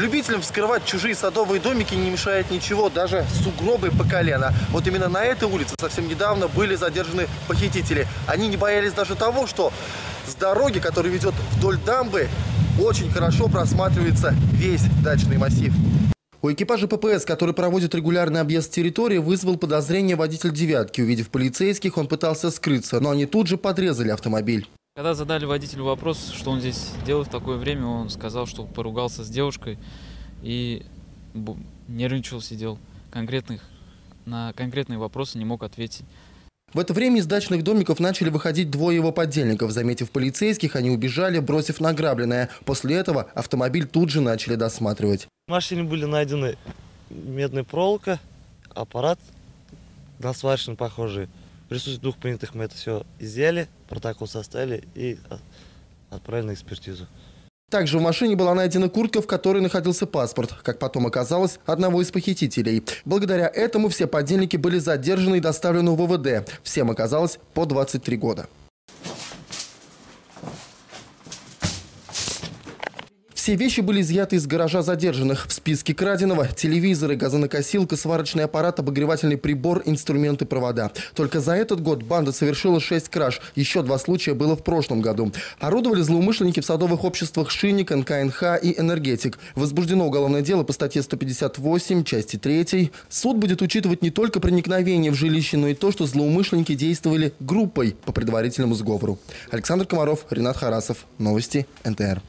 Любителям вскрывать чужие садовые домики не мешает ничего, даже сугробы по колено. Вот именно на этой улице совсем недавно были задержаны похитители. Они не боялись даже того, что с дороги, которая ведет вдоль дамбы, очень хорошо просматривается весь дачный массив. У экипажа ППС, который проводит регулярный объезд территории, вызвал подозрение водитель «девятки». Увидев полицейских, он пытался скрыться, но они тут же подрезали автомобиль. Когда задали водителю вопрос, что он здесь делает в такое время, он сказал, что поругался с девушкой и нервничал, сидел. Конкретных, на конкретные вопросы не мог ответить. В это время из дачных домиков начали выходить двое его подельников. Заметив полицейских, они убежали, бросив награбленное. После этого автомобиль тут же начали досматривать. В машине были найдены медная проволока, аппарат на сварочный похожий. Присутствии двух принятых мы это все изъяли, протокол составили и отправили на экспертизу. Также в машине была найдена куртка, в которой находился паспорт, как потом оказалось, одного из похитителей. Благодаря этому все подельники были задержаны и доставлены в ВВД. Всем оказалось по 23 года. Все вещи были изъяты из гаража задержанных. В списке краденого – телевизоры, газонокосилка, сварочный аппарат, обогревательный прибор, инструменты, провода. Только за этот год банда совершила 6 краж. Еще два случая было в прошлом году. Орудовали злоумышленники в садовых обществах «Шинник», НКНХ и «Энергетик». Возбуждено уголовное дело по статье 158, части 3. Суд будет учитывать не только проникновение в жилище, но и то, что злоумышленники действовали группой по предварительному сговору. Александр Комаров, Ренат Харасов. Новости НТР.